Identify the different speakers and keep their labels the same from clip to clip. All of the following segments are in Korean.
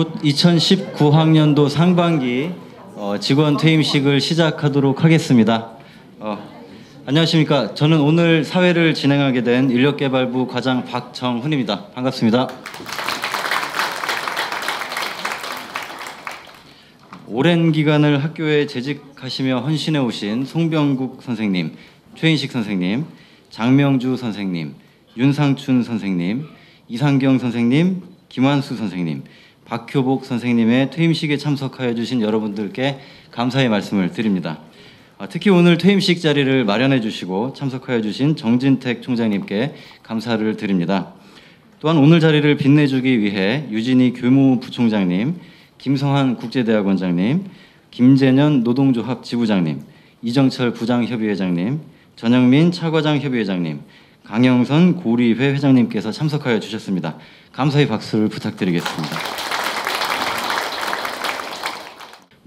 Speaker 1: 곧 2019학년도 상반기 어, 직원 퇴임식을 시작하도록 하겠습니다. 어, 안녕하십니까. 저는 오늘 사회를 진행하게 된 인력개발부 과장 박정훈입니다. 반갑습니다. 오랜 기간을 학교에 재직하시며 헌신해 오신 송병국 선생님, 최인식 선생님, 장명주 선생님, 윤상춘 선생님, 이상경 선생님, 김환수 선생님, 박효복 선생님의 퇴임식에 참석하여 주신 여러분들께 감사의 말씀을 드립니다. 아, 특히 오늘 퇴임식 자리를 마련해 주시고 참석하여 주신 정진택 총장님께 감사를 드립니다. 또한 오늘 자리를 빛내주기 위해 유진희 교무부총장님, 김성한 국제대학원장님, 김재년 노동조합 지부장님, 이정철 부장협의회장님, 전영민 차과장협의회장님, 강영선 고리회 회장님께서 참석하여 주셨습니다. 감사의 박수를 부탁드리겠습니다.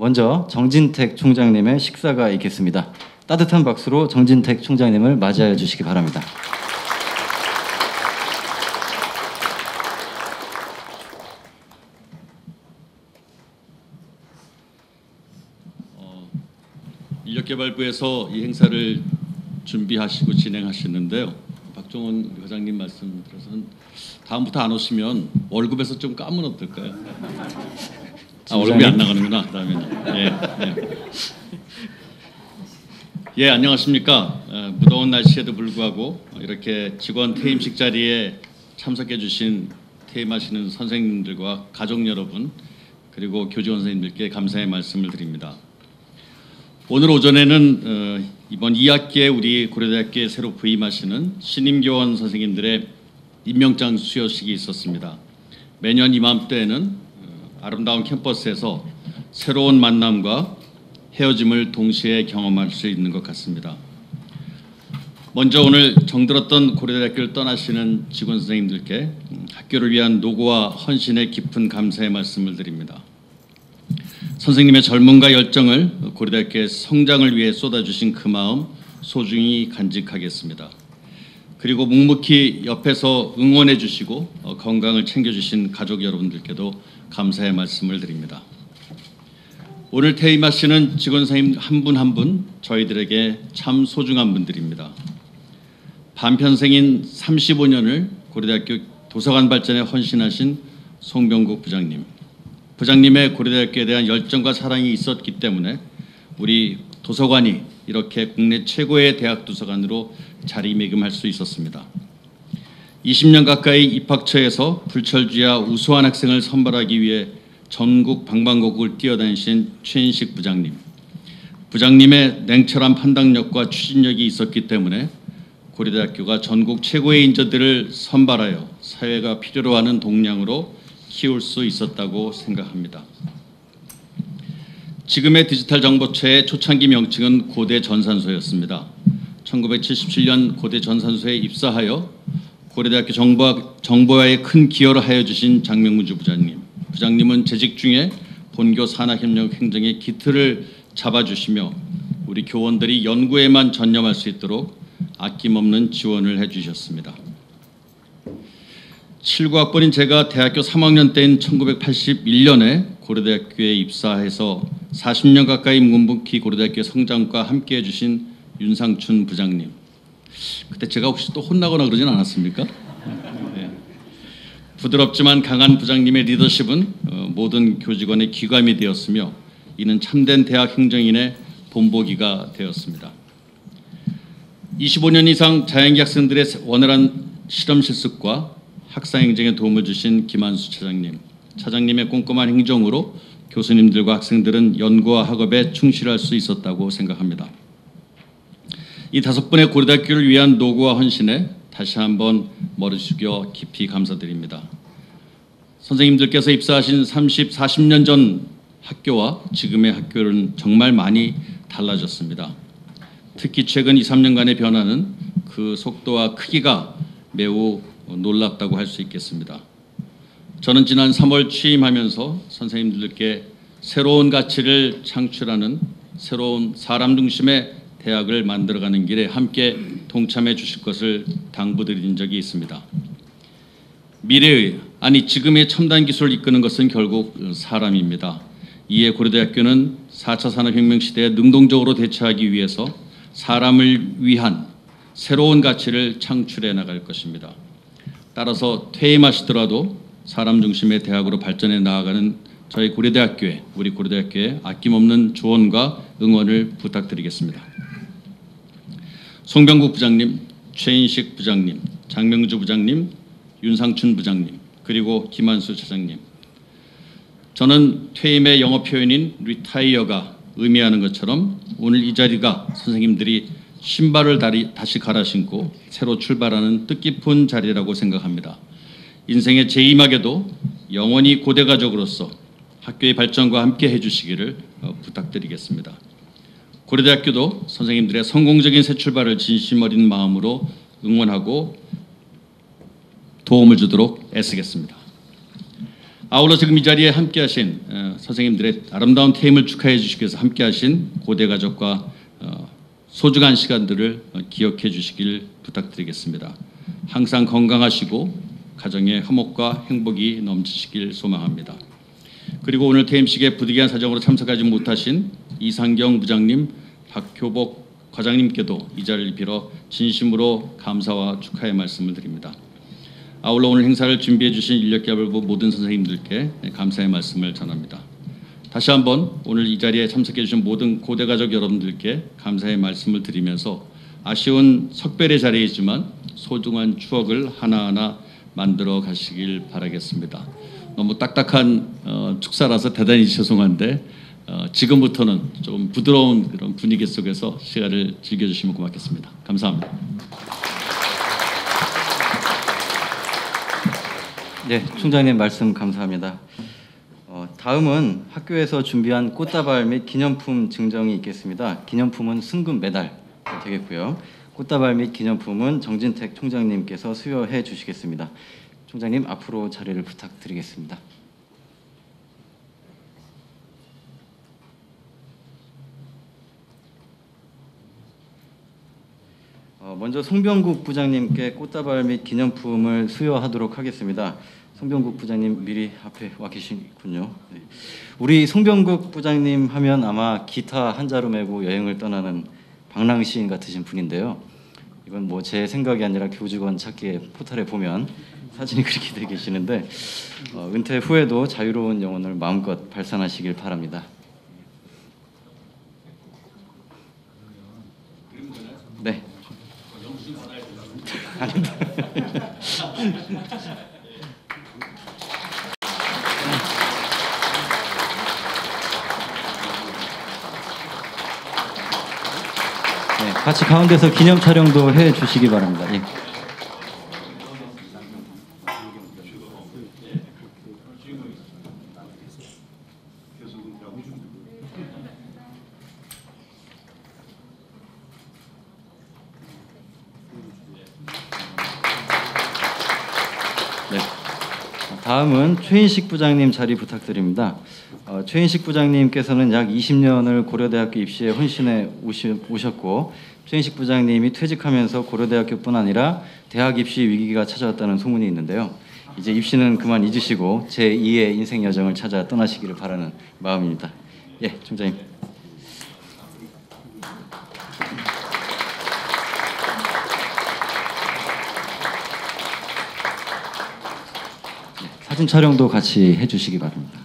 Speaker 1: 먼저 정진택 총장님의 식사가 있겠습니다. 따뜻한 박수로 정진택 총장님을 맞이하여 주시기 바랍니다.
Speaker 2: 인력개발부에서 이 행사를 준비하시고 진행하시는데요. 박종원 회장님 말씀 들어서는 다음부터 안 오시면 월급에서 좀 까면 어떨까요? 아 월급이 안 나가는구나. 그다음에는 예, 예. 예 안녕하십니까. 어, 무더운 날씨에도 불구하고 이렇게 직원 퇴임식 자리에 참석해 주신 퇴임하시는 선생님들과 가족 여러분 그리고 교직원 선생님들께 감사의 말씀을 드립니다. 오늘 오전에는 어, 이번 2학기에 우리 고려대학교에 새로 부임하시는 신임 교원 선생님들의 임명장 수여식이 있었습니다. 매년 이맘때에는 어, 아름다운 캠퍼스에서 새로운 만남과 헤어짐을 동시에 경험할 수 있는 것 같습니다. 먼저 오늘 정들었던 고려대학교를 떠나시는 직원 선생님들께 음, 학교를 위한 노고와 헌신의 깊은 감사의 말씀을 드립니다. 선생님의 젊음과 열정을 고려대학교의 성장을 위해 쏟아주신 그 마음 소중히 간직하겠습니다. 그리고 묵묵히 옆에서 응원해 주시고 어, 건강을 챙겨 주신 가족 여러분들께도 감사의 말씀을 드립니다. 오늘 퇴임하시는 직원 선생님 한 분 한 분 저희들에게 참 소중한 분들입니다. 반편생인 35년을 고려대학교 도서관 발전에 헌신하신 송병국 부장님, 부장님의 고려대학교에 대한 열정과 사랑이 있었기 때문에 우리 도서관이 이렇게 국내 최고의 대학 도서관으로 자리매김할 수 있었습니다. 20년 가까이 입학처에서 불철주야 우수한 학생을 선발하기 위해 전국 방방곡곡을 뛰어다니신 최인식 부장님. 부장님의 냉철한 판단력과 추진력이 있었기 때문에 고려대학교가 전국 최고의 인재들을 선발하여 사회가 필요로 하는 동량으로 키울 수 있었다고 생각합니다. 지금의 디지털 정보체의 초창기 명칭은 고대 전산소였습니다. 1977년 고대 전산소에 입사하여 고려대학교 정보, 정보화에 큰 기여를 하여 주신 장명문주 부장님. 부장님은 재직 중에 본교 산학협력 행정의 기틀을 잡아주시며 우리 교원들이 연구에만 전념할 수 있도록 아낌없는 지원을 해주셨습니다. 79학번인 제가 대학교 3학년 때인 1981년에 고려대학교에 입사해서 40년 가까이 묵묵히 고려대학교 성장과 함께 해 주신 윤상춘 부장님. 그때 제가 혹시 또 혼나거나 그러진 않았습니까? 네. 부드럽지만 강한 부장님의 리더십은 어, 모든 교직원의 기감이 되었으며 이는 참된 대학 행정인의 본보기가 되었습니다. 25년 이상 자연계 학생들의 원활한 실험 실습과 학사 행정에 도움을 주신 김한수 차장님, 차장님의 꼼꼼한 행정으로 교수님들과 학생들은 연구와 학업에 충실할 수 있었다고 생각합니다. 이 다섯 분의 고려대학교를 위한 노고와 헌신에 다시 한번 머리 숙여 깊이 감사드립니다. 선생님들께서 입사하신 30, 40년 전 학교와 지금의 학교는 정말 많이 달라졌습니다. 특히 최근 2, 3년간의 변화는 그 속도와 크기가 매우 놀랍다고 할 수 있겠습니다. 저는 지난 3월 취임하면서 선생님들께 새로운 가치를 창출하는 새로운 사람 중심의 대학을 만들어가는 길에 함께 동참해 주실 것을 당부드린 적이 있습니다. 미래의 아니 지금의 첨단 기술을 이끄는 것은 결국 사람입니다. 이에 고려대학교는 4차 산업혁명 시대에 능동적으로 대처하기 위해서 사람을 위한 새로운 가치를 창출해 나갈 것입니다. 따라서 퇴임하시더라도 사람 중심의 대학으로 발전해 나아가는 저희 고려대학교에 우리 고려대학교에 아낌없는 조언과 응원을 부탁드리겠습니다. 송병국 부장님, 최인식 부장님, 장명주 부장님, 윤상춘 부장님, 그리고 김한수 차장님. 저는 퇴임의 영어 표현인 리타이어가 의미하는 것처럼 오늘 이 자리가 선생님들이 신발을 다리, 다시 갈아 신고 새로 출발하는 뜻깊은 자리라고 생각합니다. 인생의 제2막에도 영원히 고대 가족으로서 학교의 발전과 함께 해주시기를 어, 부탁드리겠습니다. 고려대학교도 선생님들의 성공적인 새 출발을 진심 어린 마음으로 응원하고 도움을 주도록 애쓰겠습니다. 아울러 지금 이 자리에 함께하신 어, 선생님들의 아름다운 퇴임을 축하해 주시기 위해서 함께하신 고대 가족과 어, 소중한 시간들을 어, 기억해 주시길 부탁드리겠습니다. 항상 건강하시고 가정의 화목과 행복이 넘치시길 소망합니다. 그리고 오늘 퇴임식에 부득이한 사정으로 참석하지 못하신 이상경 부장님, 박효복 과장님께도 이 자리를 빌어 진심으로 감사와 축하의 말씀을 드립니다. 아울러 오늘 행사를 준비해 주신 인력개발부 모든 선생님들께 감사의 말씀을 전합니다. 다시 한번 오늘 이 자리에 참석해 주신 모든 고대 가족 여러분들께 감사의 말씀을 드리면서 아쉬운 석별의 자리이지만 소중한 추억을 하나하나 만들어 가시길 바라겠습니다. 너무 딱딱한 어, 축사라서 대단히 죄송한데 어, 지금부터는 좀 부드러운 그런 분위기 속에서 시간을 즐겨주시면 고맙겠습니다. 감사합니다.
Speaker 1: 네, 총장님 말씀 감사합니다. 어, 다음은 학교에서 준비한 꽃다발 및 기념품 증정이 있겠습니다. 기념품은 순금 메달 되겠고요. 꽃다발 및 기념품은 정진택 총장님께서 수여해 주시겠습니다. 총장님 앞으로 자리를 부탁드리겠습니다. 먼저 송병국 부장님께 꽃다발 및 기념품을 수여하도록 하겠습니다. 송병국 부장님 미리 앞에 와 계시군요. 네. 우리 송병국 부장님 하면 아마 기타 한 자루 메고 여행을 떠나는 방랑 시인 같으신 분인데요. 이건 뭐 제 생각이 아니라 교직원 찾기에 포털에 보면 사진이 그렇게 돼 계시는데 어, 은퇴 후에도 자유로운 영혼을 마음껏 발산하시길 바랍니다. 네. 네, 같이 가운데서 기념 촬영도 해 주시기 바랍니다. 예. 네. 다음은 최인식 부장님 자리 부탁드립니다. 어, 최인식 부장님께서는 약 20년을 고려대학교 입시에 헌신해 오시, 오셨고 최인식 부장님이 퇴직하면서 고려대학교뿐 아니라 대학 입시 위기가 찾아왔다는 소문이 있는데요. 이제 입시는 그만 잊으시고 제 2의 인생 여정을 찾아 떠나시기를 바라는 마음입니다. 예, 총장님. 예, 사진 촬영도 같이 해주시기 바랍니다.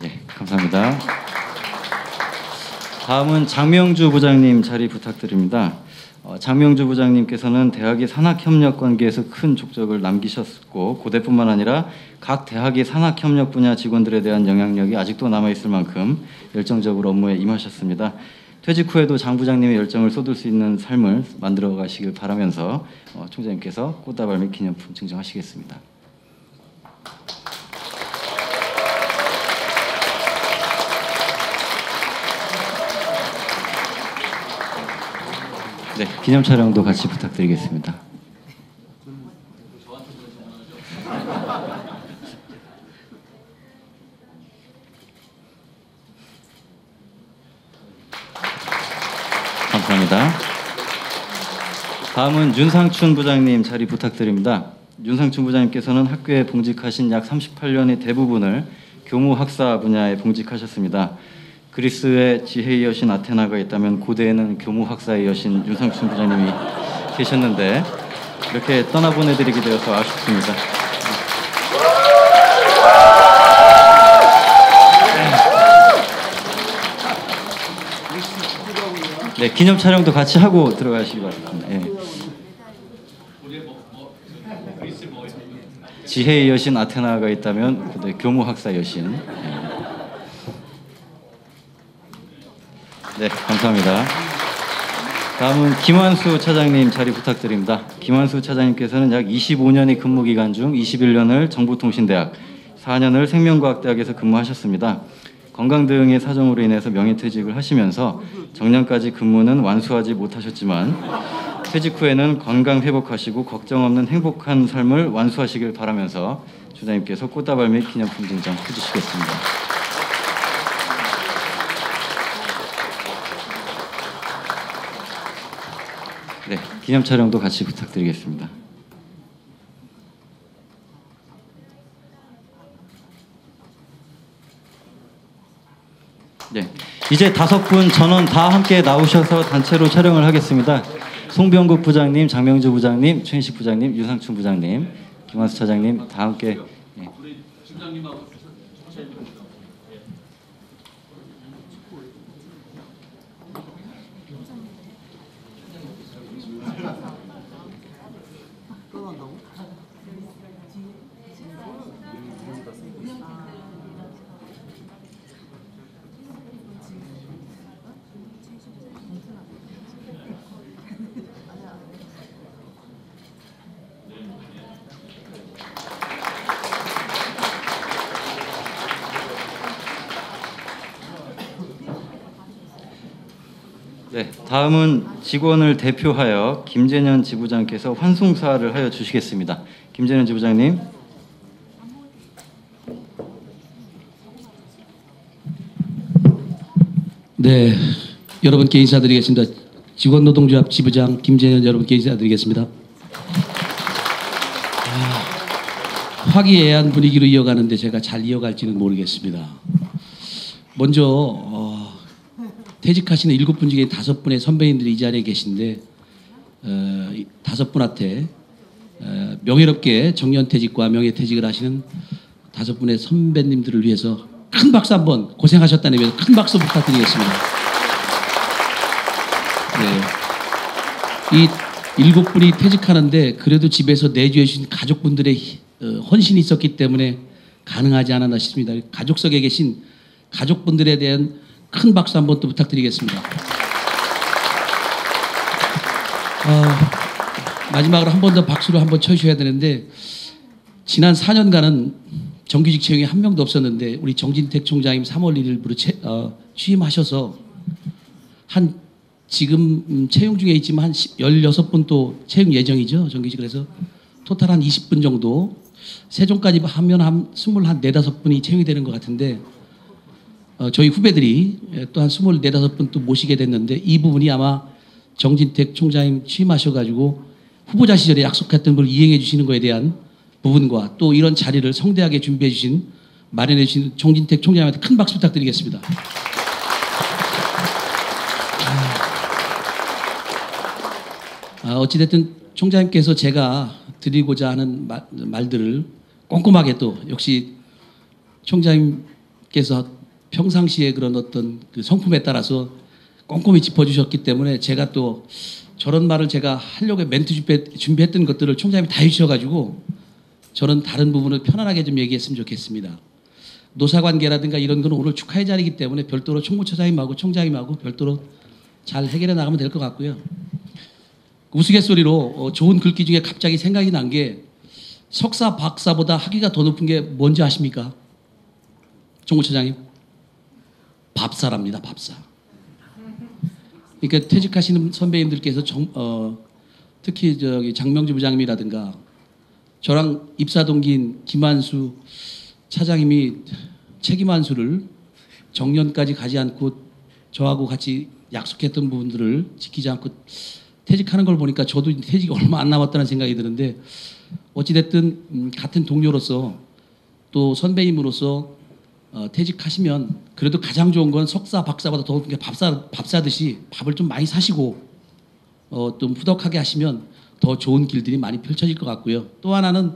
Speaker 1: 네, 감사합니다. 다음은 장명주 부장님 자리 부탁드립니다. 어, 장명주 부장님께서는 대학의 산학협력 관계에서 큰 족적을 남기셨고 고대뿐만 아니라 각 대학의 산학협력 분야 직원들에 대한 영향력이 아직도 남아 있을 만큼 열정적으로 업무에 임하셨습니다. 퇴직 후에도 장 부장님의 열정을 쏟을 수 있는 삶을 만들어 가시길 바라면서 어, 총장님께서 꽃다발 및 기념품 증정하시겠습니다. 네, 기념 촬영도 같이 부탁드리겠습니다. 감사합니다. 다음은 윤상춘 부장님 자리 부탁드립니다. 윤상춘 부장님께서는 학교에 봉직하신 약 38년의 대부분을 교무 학사 분야에 봉직하셨습니다. 그리스의 지혜의 여신 아테나가 있다면 고대에는 교무 학사의 여신 윤상춘 부장님이 계셨는데 이렇게 떠나보내드리게 되어서 아쉽습니다. 네, 기념 촬영도 같이 하고 들어가시기 바랍니다. 예. 지혜의 여신 아테나가 있다면 고대 교무 학사 여신. 예. 네, 감사합니다. 다음은 김환수 차장님 자리 부탁드립니다. 김환수 차장님께서는 약 25년의 근무 기간 중 21년을 정보통신대학, 4년을 생명과학대학에서 근무하셨습니다. 건강 등의 사정으로 인해서 명예퇴직을 하시면서 정년까지 근무는 완수하지 못하셨지만 퇴직 후에는 건강 회복하시고 걱정 없는 행복한 삶을 완수하시길 바라면서 주장님께서 꽃다발 및 기념품 증정 해주시겠습니다. 네, 기념 촬영도 같이 부탁드리겠습니다. 네, 이제 다섯 분 전원 다 함께 나오셔서 단체로 촬영을 하겠습니다. 송병국 부장님, 장명주 부장님, 최인식 부장님, 유상춘 부장님, 김환수 차장님 다 함께. 네. 네, 다음은 직원을 대표하여 김재년 지부장께서 환송사를 하여 주시겠습니다. 김재년 지부장님.
Speaker 3: 네, 여러분께 인사드리겠습니다. 직원노동조합 지부장 김재현 여러분께 인사드리겠습니다. 아, 화기애애한 분위기로 이어가는데 제가 잘 이어갈지는 모르겠습니다. 먼저 어, 퇴직하시는 일곱 분 중에 다섯 분의 선배님들이 이 자리에 계신데 어, 이 다섯 분한테 어, 명예롭게 정년퇴직과 명예퇴직을 하시는 다섯 분의 선배님들을 위해서 큰 박수 한번 고생하셨다는 의미에서 큰 박수 부탁드리겠습니다. 네. 이 일곱 분이 퇴직하는데 그래도 집에서 내주해 주신 가족분들의 희- 어, 헌신이 있었기 때문에 가능하지 않았나 싶습니다. 가족석에 계신 가족분들에 대한 큰 박수 한번 또 부탁드리겠습니다. 아, 마지막으로 한 번 더 박수를 한번 쳐주셔야 되는데 지난 4년간은 정규직 채용이 한 명도 없었는데 우리 정진택 총장님 3월 1일부로 채, 어, 취임하셔서 한 지금 음, 채용 중에 있지만 한 10, 16분 또 채용 예정이죠 정규직 그래서 토탈 한 20분 정도 세종까지 하면 한 24, 5분이 채용이 되는 것 같은데 어, 저희 후배들이 또한 24, 5분 또 모시게 됐는데 이 부분이 아마 정진택 총장님 취임하셔가지고 후보자 시절에 약속했던 걸 이행해 주시는 거에 대한 부분과 또 이런 자리를 성대하게 준비해 주신 마련해 주신 정진택 총장님한테 큰 박수 부탁드리겠습니다. 아, 어찌됐든 총장님께서 제가 드리고자 하는 마- 말들을 꼼꼼하게 또 역시 총장님께서 평상시에 그런 어떤 그 성품에 따라서 꼼꼼히 짚어주셨기 때문에 제가 또 저런 말을 제가 하려고 멘트 준비- 준비했던 것들을 총장님이 다 해주셔가지고 저는 다른 부분을 편안하게 좀 얘기했으면 좋겠습니다. 노사관계라든가 이런 건 오늘 축하의 자리이기 때문에 별도로 총무처장님하고 총장님하고 별도로 잘 해결해 나가면 될 것 같고요. 우스갯소리로 어, 좋은 글귀 중에 갑자기 생각이 난 게 석사 박사보다 학위가 더 높은 게 뭔지 아십니까? 총무처장님 밥사랍니다 밥사. 그러니까 퇴직하시는 선배님들께서 정, 어, 특히 저기 장명주 부장님이라든가 저랑 입사 동기인 김한수 차장님이 책임 한수를 정년까지 가지 않고 저하고 같이 약속했던 부분들을 지키지 않고 퇴직하는 걸 보니까 저도 퇴직이 얼마 안 남았다는 생각이 드는데 어찌됐든 음, 같은 동료로서 또 선배님으로서 어, 퇴직하시면 그래도 가장 좋은 건 석사 박사보다 더 그러니까 밥사 밥 사듯이 밥을 좀 많이 사시고 어, 좀 후덕하게 하시면 더 좋은 길들이 많이 펼쳐질 것 같고요. 또 하나는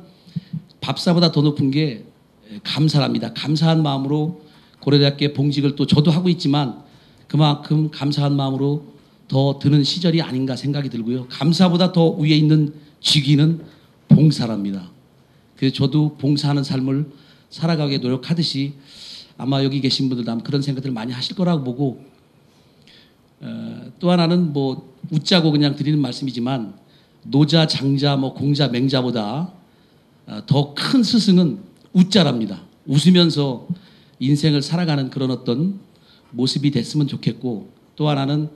Speaker 3: 밥사보다 더 높은 게 에, 감사랍니다. 감사한 마음으로 고려대학교의 봉직을 또 저도 하고 있지만 그만큼 감사한 마음으로 더 드는 시절이 아닌가 생각이 들고요. 감사보다 더 위에 있는 직위는 봉사랍니다. 그래서 저도 봉사하는 삶을 살아가게 노력하듯이 아마 여기 계신 분들도 아마 그런 생각들을 많이 하실 거라고 보고 어, 또 하나는 뭐 웃자고 그냥 드리는 말씀이지만 노자, 장자, 뭐 공자, 맹자보다 어, 더큰 스승은 웃자랍니다. 웃으면서 인생을 살아가는 그런 어떤 모습이 됐으면 좋겠고 또 하나는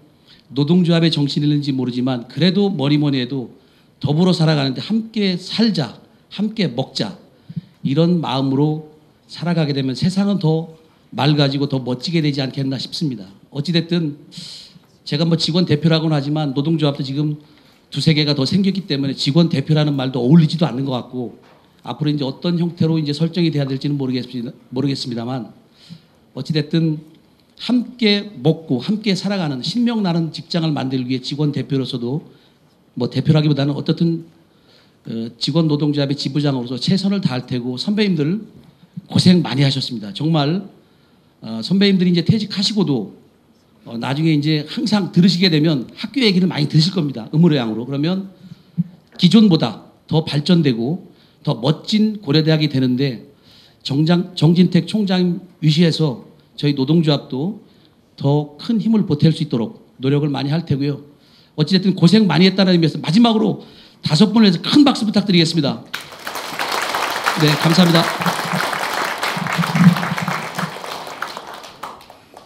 Speaker 3: 노동조합의 정신이는지 모르지만 그래도 뭐니 해도 더불어 살아가는데 함께 살자, 함께 먹자 이런 마음으로 살아가게 되면 세상은 더 맑아지고 더 멋지게 되지 않겠나 싶습니다. 어찌됐든 제가 뭐 직원 대표라고는 하지만 노동조합도 지금 두세 개가 더 생겼기 때문에 직원 대표라는 말도 어울리지도 않는 것 같고 앞으로 이제 어떤 형태로 이제 설정이 돼야 될지는 모르겠습니다. 모르겠습니다만 어찌됐든 함께 먹고 함께 살아가는 신명 나는 직장을 만들기 위해 직원 대표로서도 뭐 대표라기보다는 어떻든 어, 직원 노동조합의 지부장으로서 최선을 다할 테고 선배님들 고생 많이 하셨습니다. 정말 어, 선배님들이 이제 퇴직하시고도 어, 나중에 이제 항상 들으시게 되면 학교 얘기를 많이 들으실 겁니다. 음으로양으로 그러면 기존보다 더 발전되고 더 멋진 고려대학이 되는데 정장, 정진택 총장 위시해서 저희 노동조합도 더 큰 힘을 보탤 수 있도록 노력을 많이 할 테고요. 어찌됐든 고생 많이 했다는 의미에서 마지막으로 다섯 분을 해서 큰 박수 부탁드리겠습니다. 네, 감사합니다.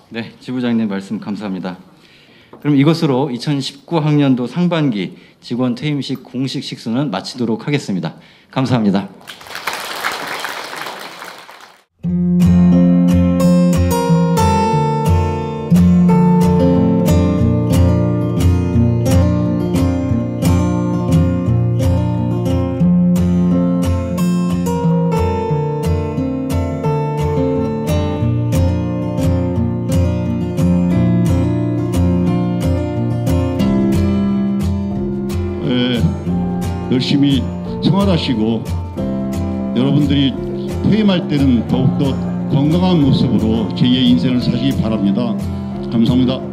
Speaker 1: 네, 지부장님 말씀 감사합니다. 그럼 이것으로 2019학년도 상반기 직원 퇴임식 공식 식수는 마치도록 하겠습니다. 감사합니다.
Speaker 4: 열심히 생활하시고 여러분들이 퇴임할 때는 더욱더 건강한 모습으로 제2의 인생을 사시기 바랍니다. 감사합니다.